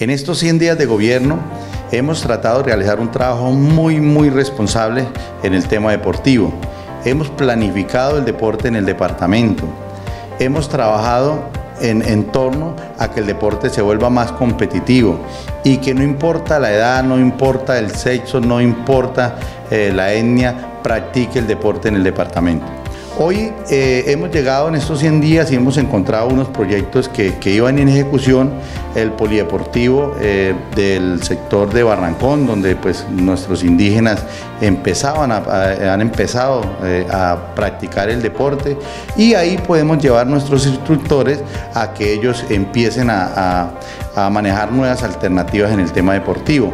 En estos 100 días de gobierno hemos tratado de realizar un trabajo muy, muy responsable en el tema deportivo. Hemos planificado el deporte en el departamento. Hemos trabajado en, torno a que el deporte se vuelva más competitivo y que no importa la edad, no importa el sexo, no importa eh, la etnia, practique el deporte en el departamento. Hoy eh, hemos llegado en estos 100 días y hemos encontrado unos proyectos que, iban en ejecución, el polideportivo eh, del sector de Barrancón, donde pues nuestros indígenas empezaban han empezado eh, a practicar el deporte y ahí podemos llevar nuestros instructores a que ellos empiecen a manejar nuevas alternativas en el tema deportivo.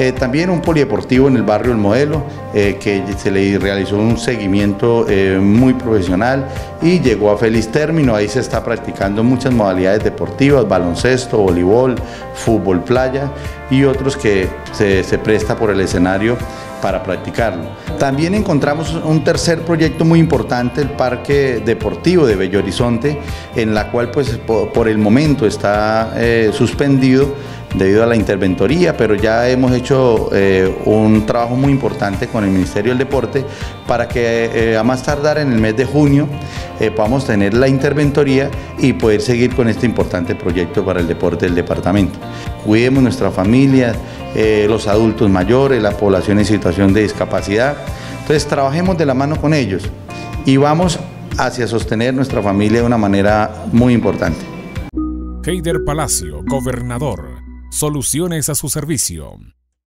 Eh, también un polideportivo en el barrio El Modelo, eh, que se le realizó un seguimiento eh, muy profesional y llegó a feliz término. Ahí se está practicando muchas modalidades deportivas, baloncesto, voleibol, fútbol playa y otros que se, presta por el escenario para practicarlo. También encontramos un tercer proyecto muy importante, el Parque Deportivo de Bello Horizonte, en la cual pues por, el momento está suspendido debido a la interventoría, pero ya hemos hecho eh, un trabajo muy importante con el Ministerio del Deporte para que eh, a más tardar en el mes de junio eh, podamos tener la interventoría y poder seguir con este importante proyecto para el deporte del departamento. Cuidemos nuestra familia, los adultos mayores, la población en situación de discapacidad. Entonces trabajemos de la mano con ellos y vamos hacia sostener nuestra familia de una manera muy importante. Heider Palacio, gobernador. Soluciones a su servicio.